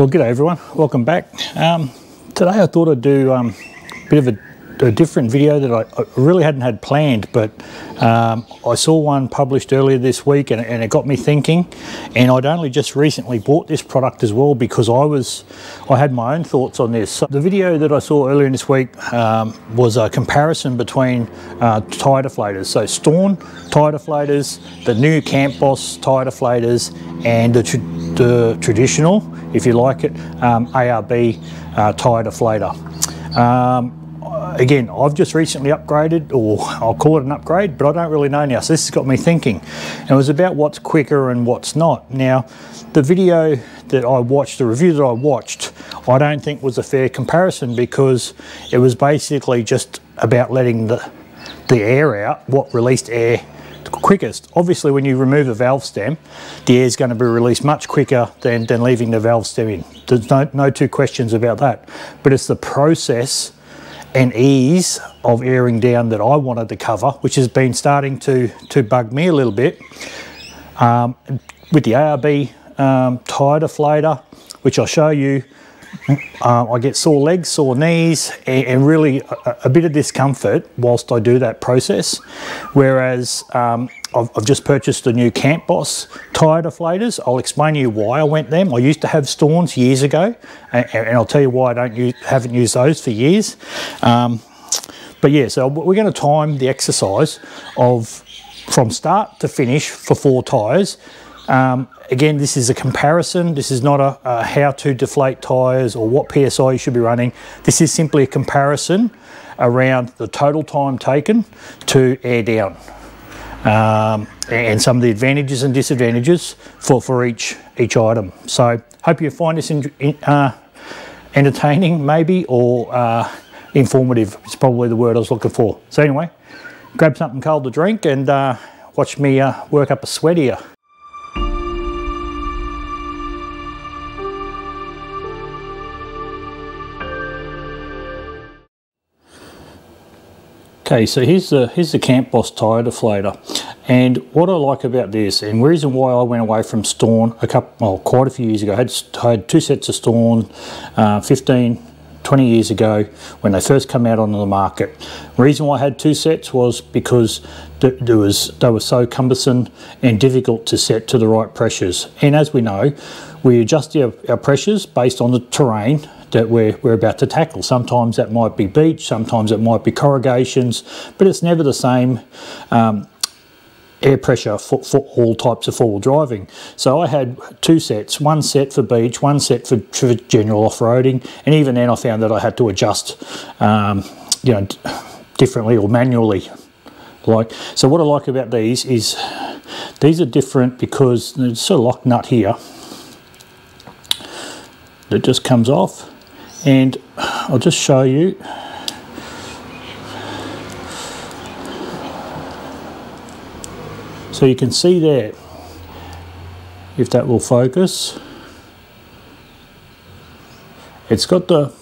Well, good day everyone, welcome back. Um, today I thought I'd do um, a bit of a a different video that I, I really hadn't had planned, but um, I saw one published earlier this week and, and, it got me thinking. And I'd only just recently bought this product as well because I was, I had my own thoughts on this. So the video that I saw earlier this week um, was a comparison between uh, tire deflators. So Staun tire deflators, the new Camp Boss tire deflators, and the, the traditional, if you like it, um, ARB uh, tire deflator. Um, again, I've just recently upgraded, or I'll call it an upgrade, but I don't really know now. So this has got me thinking. And it was about what's quicker and what's not. Now, the video that I watched, the review that I watched, I don't think was a fair comparison because it was basically just about letting the, the air out, what released air quickest. Obviously, when you remove a valve stem, the air is going to be released much quicker than, than leaving the valve stem in. There's no, no two questions about that. But it's the process and ease of airing down that I wanted to cover, which has been starting to, to bug me a little bit. Um, with the ARB um, tire deflator, which I'll show you, um, I get sore legs, sore knees, and, and really a, a, bit of discomfort whilst I do that process. Whereas um, I've, I've, just purchased a new Camp Boss tire deflators. I'll explain to you why I went them. I used to have Stauns years ago, and, and I'll tell you why I don't use, haven't used those for years. Um, but yeah, so we're going to time the exercise of from start to finish for four tyres. Um, again, this is a comparison. This is not a, a how to deflate tyres or what PSI you should be running. This is simply a comparison around the total time taken to air down um, and some of the advantages and disadvantages for, for each, each item. So hope you find this in, uh, entertaining maybe or uh, informative is probably the word I was looking for. So anyway, grab something cold to drink and uh, watch me uh, work up a sweat here. Okay, so here's the here's the Camp Boss tire deflator, and what I like about this, and reason why I went away from Staun a couple, well, quite a few years ago, I had, I had two sets of Staun, uh, 15, 20 years ago when they first came out onto the market. Reason why I had two sets was because there was they were so cumbersome and difficult to set to the right pressures. And as we know, we adjust our, our pressures based on the terrain that we're, we're about to tackle. Sometimes that might be beach, sometimes it might be corrugations, but it's never the same um, air pressure for, for, all types of four-wheel driving. So I had two sets, one set for beach, one set for, for general off-roading, and even then I found that I had to adjust, um, you know, differently or manually. Like So what I like about these is these are different because there's a lock nut here that just comes off and I'll just show you. So you can see there if that will focus. It's got the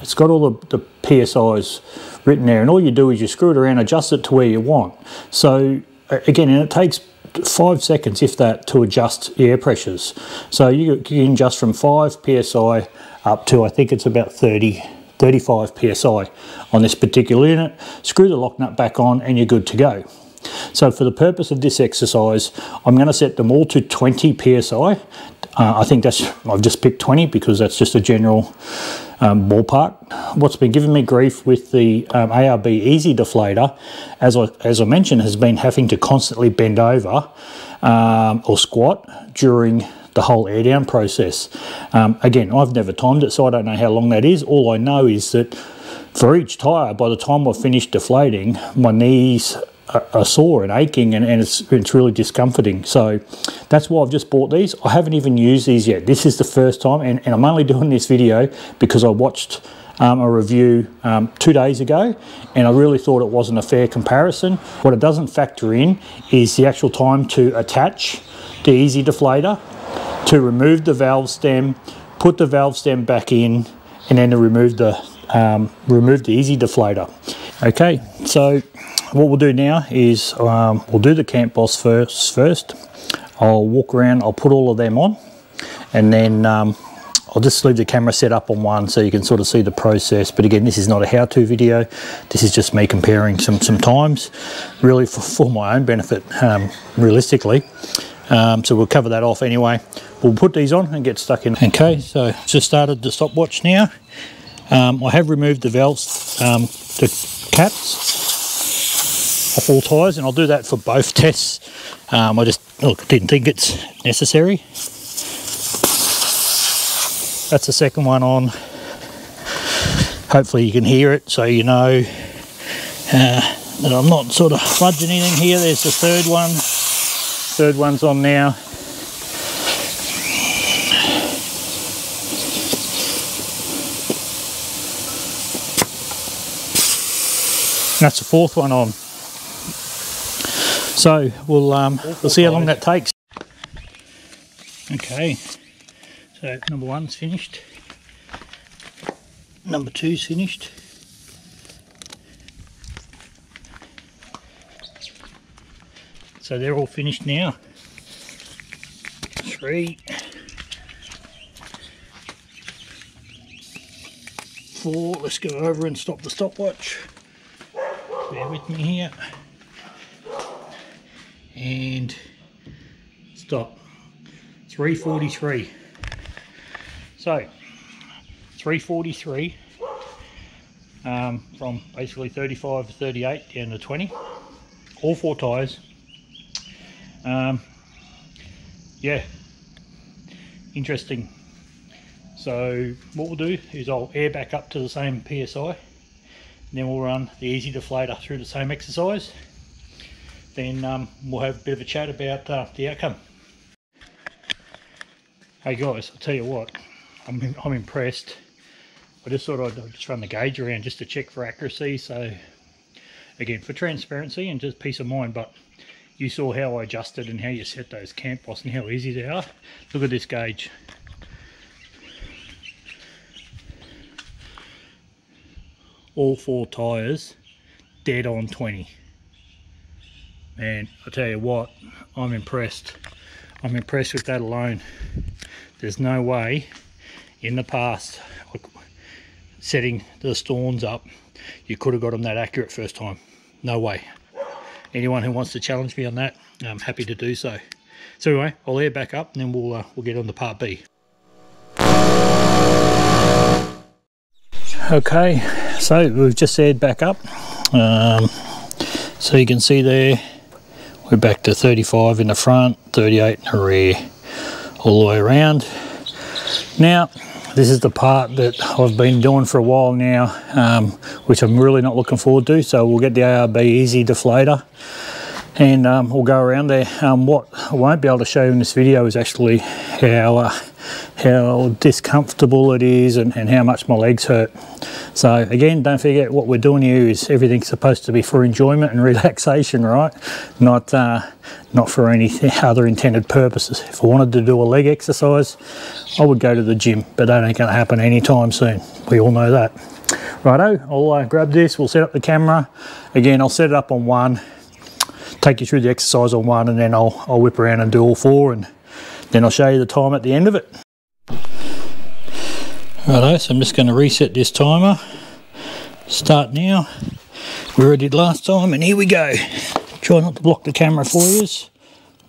it's got all the, the PSIs written there and all you do is you screw it around adjust it to where you want. So again and it takes five seconds if that to adjust air pressures. So you, you can adjust from 5 psi up to I think it's about 30 35 psi on this particular unit. Screw the lock nut back on and you're good to go. So for the purpose of this exercise I'm going to set them all to 20 psi uh, I think that's I've just picked 20 because that's just a general um, ballpark. What's been giving me grief with the um, ARB Easy Deflator, as I, as I mentioned, has been having to constantly bend over um, or squat during the whole air down process. Um, again, I've never timed it, so I don't know how long that is. All I know is that for each tyre, by the time I've finished deflating, my knees are sore and aching and, and it's, it's really discomforting. So that's why I've just bought these. I haven't even used these yet. This is the first time and, and I'm only doing this video because I watched um, a review um, two days ago and I really thought it wasn't a fair comparison. What it doesn't factor in is the actual time to attach the Easy Deflator to remove the valve stem, put the valve stem back in, and then to remove the um, remove the easy deflator. Okay, so what we'll do now is um, we'll do the Camp Boss first. First, I'll walk around. I'll put all of them on, and then um, I'll just leave the camera set up on one so you can sort of see the process. But again, this is not a how-to video. This is just me comparing some, some times, really for, for my own benefit, um, realistically. Um, so we'll cover that off anyway. We'll put these on and get stuck in. Okay, so just started the stopwatch now. Um, I have removed the valves, um, the caps off all tyres, and I'll do that for both tests. Um, I just look, didn't think it's necessary. That's the second one on. Hopefully you can hear it so you know uh, that I'm not sort of fudging anything here. There's the third one. Third one's on now. that's the fourth one on. So we'll um, we'll see how long that takes. Okay, so number one's finished. Number two's finished. So they're all finished now. Three. Four. Let's go over and stop the stopwatch. Bear with me here. And stop. 343. So, 343 um, from basically 35 to 38 down to 20. All four tyres. Um, yeah, interesting. So what we'll do is I'll air back up to the same PSI. and Then we'll run the easy deflator through the same exercise. Then um, we'll have a bit of a chat about uh, the outcome. Hey guys, I'll tell you what, I'm, I'm impressed. I just thought I'd just run the gauge around just to check for accuracy. So again, for transparency and just peace of mind, but you saw how I adjusted and how you set those Camp Boss and how easy they are. Look at this gauge. All four tyres, dead on 20. Man, I tell you what, I'm impressed. I'm impressed with that alone. There's no way in the past, setting the Stauns up, you could have got them that accurate first time. No way. Anyone who wants to challenge me on that, I'm happy to do so. So anyway, I'll air back up and then we'll, uh, we'll get on to part B. Okay, so we've just aired back up. Um, so you can see there, we're back to 35 in the front, 38 in the rear all the way around. Now, this is the part that I've been doing for a while now, um, which I'm really not looking forward to. So we'll get the ARB Easy Deflator and um, we'll go around there. Um, what I won't be able to show you in this video is actually how uh, how discomfortable it is and, and, how much my legs hurt. So again, don't forget what we're doing here is everything's supposed to be for enjoyment and relaxation, right? Not uh, not for any other intended purposes. If I wanted to do a leg exercise, I would go to the gym, but that ain't going to happen anytime soon. We all know that. Righto, I'll uh, grab this, we'll set up the camera. Again, I'll set it up on one, take you through the exercise on one, and then I'll, I'll whip around and do all four, and then I'll show you the time at the end of it. Righto, so I'm just going to reset this timer. Start now. Where I did last time, and here we go. Try not to block the camera for you.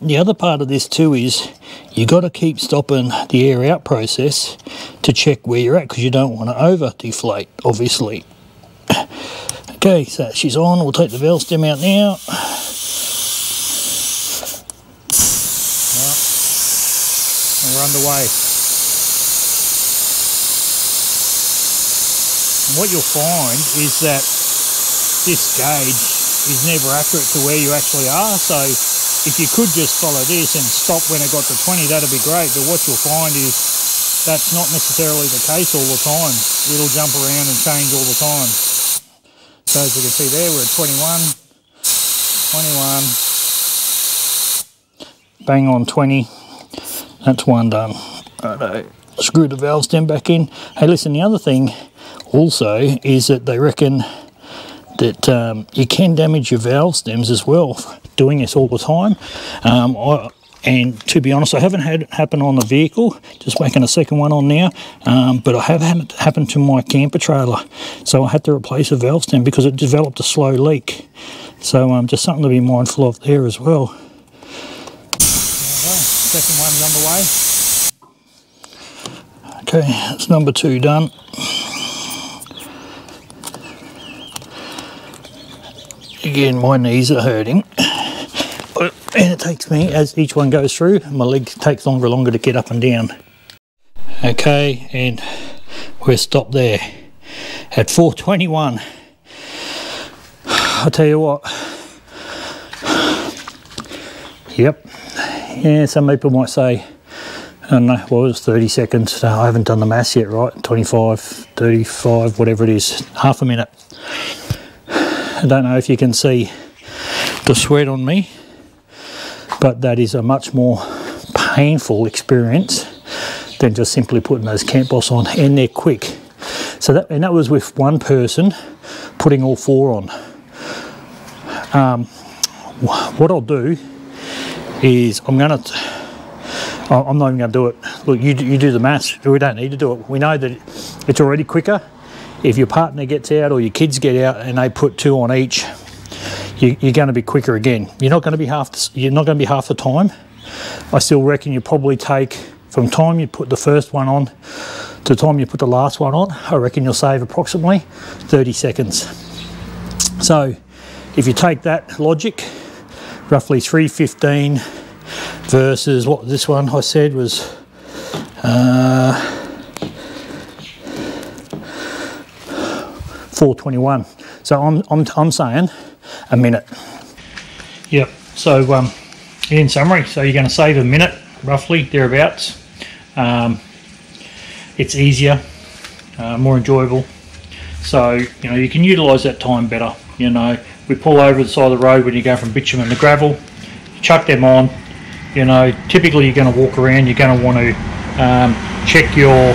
The other part of this too is you've got to keep stopping the air out process to check where you're at because you don't want to over deflate, obviously. Okay, so she's on. We'll take the valve stem out now. We're underway. And what you'll find is that this gauge is never accurate to where you actually are. So if you could just follow this and stop when it got to 20, that'd be great. But what you'll find is that's not necessarily the case all the time. It'll jump around and change all the time. So as you can see there, we're at 21, 21, bang on 20, that's one done. Righto. Screw the valve stem back in. Hey, listen, the other thing also is that they reckon that um, you can damage your valve stems as well doing this all the time. Um, I, and to be honest, I haven't had it happen on the vehicle, just making a second one on now, um, but I have had it happen to my camper trailer. So I had to replace a valve stem because it developed a slow leak. So um, just something to be mindful of there as well. Second one's underway. Okay, that's number two done. Again, my knees are hurting. And it takes me as each one goes through my leg takes longer and longer to get up and down. Okay and we're stopped there. At 421 I'll tell you what. Yep yeah some people might say I don't know what was 30 seconds? I haven't done the maths yet right? 25 35 whatever it is half a minute. I don't know if you can see the sweat on me but that is a much more painful experience than just simply putting those camp boss on and they're quick. So that and that was with one person putting all four on. Um, what I'll do is I'm gonna I'm not even gonna do it look you, you do the maths we don't need to do it we know that it's already quicker if your partner gets out or your kids get out and they put two on each you, are going to be quicker again. You're not going to be half. The, you're not going to be half the time. I still reckon you probably take from time you put the first one on to time you put the last one on. I reckon you'll save approximately 30 seconds. So, if you take that logic, roughly 315 versus what this one I said was. Uh, 421. So I'm, I'm, I'm saying a minute. Yep, so um, in summary, so you're going to save a minute, roughly, thereabouts. Um, it's easier, uh, more enjoyable. So, you know, you can utilise that time better. You know, we pull over the side of the road when you go from bitumen to gravel, chuck them on. You know, typically you're going to walk around, you're going to want to um, check your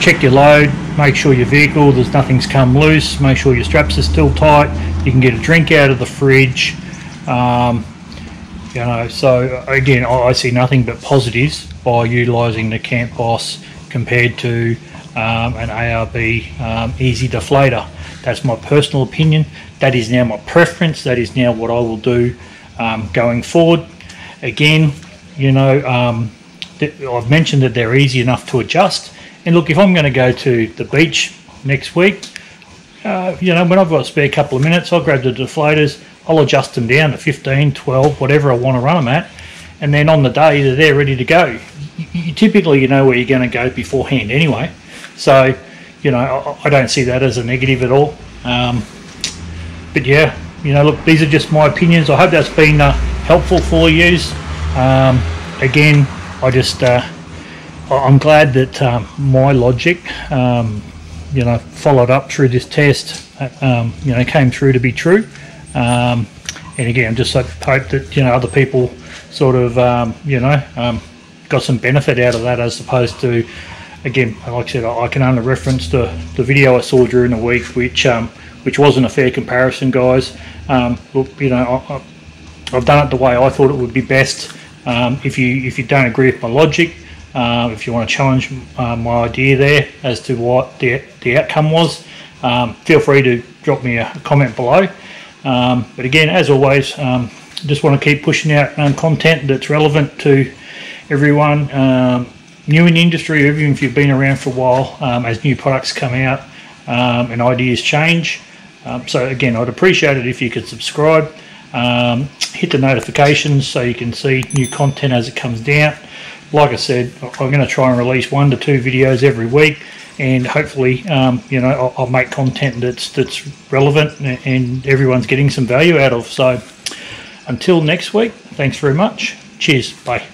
check your load, make sure your vehicle, there's nothing's come loose, make sure your straps are still tight, you can get a drink out of the fridge. Um, you know, so again, I, see nothing but positives by utilising the Camp Boss compared to um, an ARB um, easy deflator. That's my personal opinion. That is now my preference. That is now what I will do um, going forward. Again, you know, um, I've mentioned that they're easy enough to adjust. And look, if I'm going to go to the beach next week, uh, you know, when I've got a spare couple of minutes, I'll grab the deflators, I'll adjust them down to 15, 12, whatever I want to run them at, and then on the day they're ready to go. You, you, typically, you know where you're going to go beforehand anyway. So, you know, I, I don't see that as a negative at all. Um, but yeah, you know, look, these are just my opinions. I hope that's been uh, helpful for you. Um, again, I just, uh, I'm glad that um, my logic um, you know followed up through this test um, you know came through to be true and again just hope that you know other people sort of you know got some benefit out of that as opposed to again like I said I can only reference the, the video I saw during the week which um, which wasn't a fair comparison guys. Look you know I, have done it the way I thought it would be best. If you if you don't agree with my logic uh, if you want to challenge uh, my idea there as to what the, the outcome was, um, feel free to drop me a comment below. Um, but again, as always, um, just want to keep pushing out um, content that's relevant to everyone. Um, new in the industry, even if you've been around for a while, um, as new products come out and ideas change. so again, I'd appreciate it if you could subscribe, hit the notifications so you can see new content as it comes down like I said, I'm going to try and release one to two videos every week, and hopefully, um, you know, I'll, I'll, make content that's that's relevant and everyone's getting some value out of. So, until next week, thanks very much. Cheers. Bye.